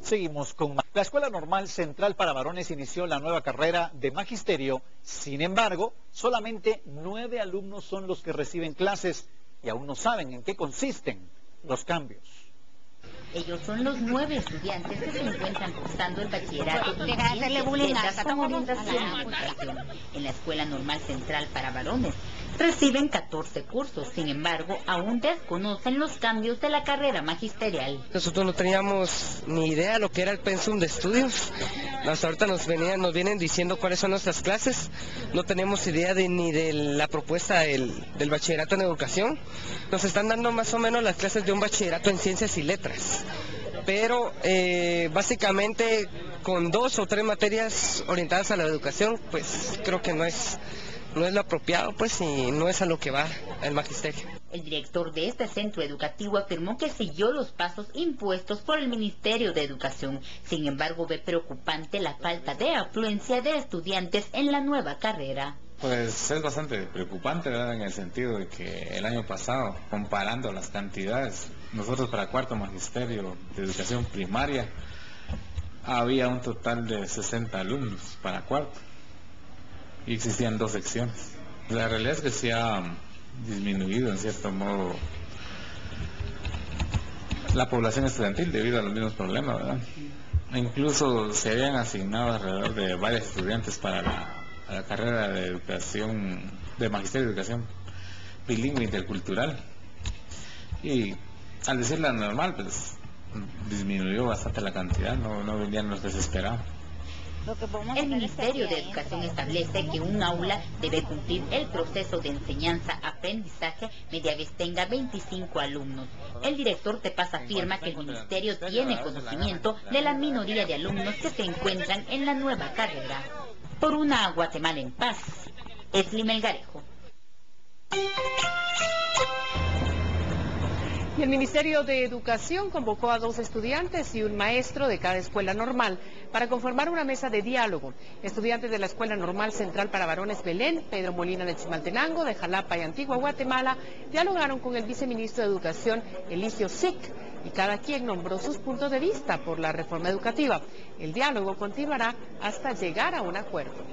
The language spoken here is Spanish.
Seguimos con. La Escuela Normal Central para Varones inició la nueva carrera de Magisterio. Sin embargo, solamente nueve alumnos son los que reciben clases y aún no saben en qué consisten los cambios. Ellos son los nueve estudiantes que se encuentran cursando el bachillerato en hacerle bullying con orientación y educación en la Escuela Normal Central para Varones. Reciben 14 cursos, sin embargo, aún desconocen los cambios de la carrera magisterial. Nosotros no teníamos ni idea de lo que era el pensum de estudios. Hasta ahorita nos, venían, nos vienen diciendo cuáles son nuestras clases. No teníamos idea de, ni de la propuesta del, del bachillerato en educación. Nos están dando más o menos las clases de un bachillerato en ciencias y letras pero eh, básicamente con dos o tres materias orientadas a la educación, pues creo que no es, no es lo apropiado, pues, y no es a lo que va el magisterio. El director de este centro educativo afirmó que siguió los pasos impuestos por el Ministerio de Educación. Sin embargo, ve preocupante la falta de afluencia de estudiantes en la nueva carrera. Pues es bastante preocupante, ¿verdad? En el sentido de que el año pasado, comparando las cantidades, nosotros para cuarto magisterio de educación primaria, había un total de 60 alumnos para cuarto y existían dos secciones. La realidad es que se ha disminuido en cierto modo la población estudiantil debido a los mismos problemas, ¿verdad? Incluso se habían asignado alrededor de varios estudiantes para la la carrera de educación, de magisterio de educación bilingüe intercultural. Y al decirla normal, pues disminuyó bastante la cantidad, no, no venían los desesperados. El Ministerio de Educación establece que un aula debe cumplir el proceso de enseñanza-aprendizaje media vez tenga 25 alumnos. El director Tepaz afirma que el Ministerio tiene conocimiento de la minoría de alumnos que se encuentran en la nueva carrera por una Guatemala en paz. Esli Melgarejo. El Ministerio de Educación convocó a dos estudiantes y un maestro de cada escuela normal para conformar una mesa de diálogo. Estudiantes de la Escuela Normal Central para Varones Belén, Pedro Molina de Chimaltenango, de Jalapa y Antigua Guatemala, dialogaron con el viceministro de Educación, Eligio Sic, y cada quien nombró sus puntos de vista por la reforma educativa. El diálogo continuará hasta llegar a un acuerdo.